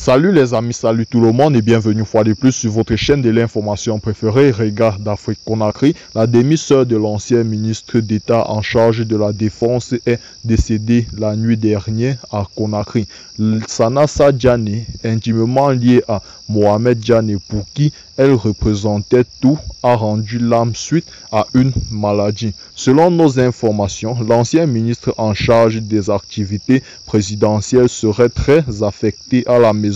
Salut les amis, salut tout le monde et bienvenue une fois de plus sur votre chaîne de l'information préférée, Regard d'Afrique Conakry. La demi-sœur de l'ancien ministre d'État en charge de la défense est décédée la nuit dernière à Conakry. Sanassa Djane, intimement liée à Mohamed Djane pour qui elle représentait tout, a rendu l'âme suite à une maladie. Selon nos informations, l'ancien ministre en charge des activités présidentielles serait très affecté à la maison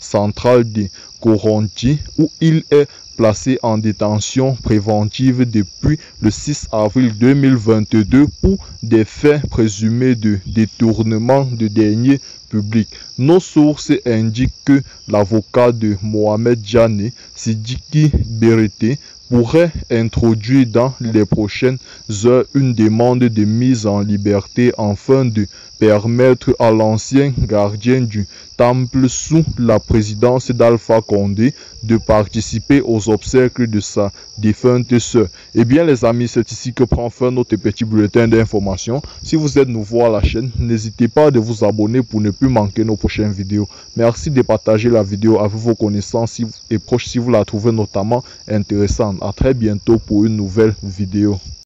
centrale de Coronti où il est placé en détention préventive depuis le 6 avril 2022 pour des faits présumés de détournement de deniers publics. Nos sources indiquent que l'avocat de Mohamed Djane, Sidiki Berete, pourrait introduire dans les prochaines heures une demande de mise en liberté afin de permettre à l'ancien gardien du temple sous la présidence d'Alpha Condé de participer aux obsèques de sa défunte sœur. Eh bien les amis, c'est ici que prend fin notre petit bulletin d'information. Si vous êtes nouveau à la chaîne, n'hésitez pas à vous abonner pour ne plus manquer nos prochaines vidéos. Merci de partager la vidéo avec vos connaissances et proches si vous la trouvez notamment intéressante. A très bientôt pour une nouvelle vidéo.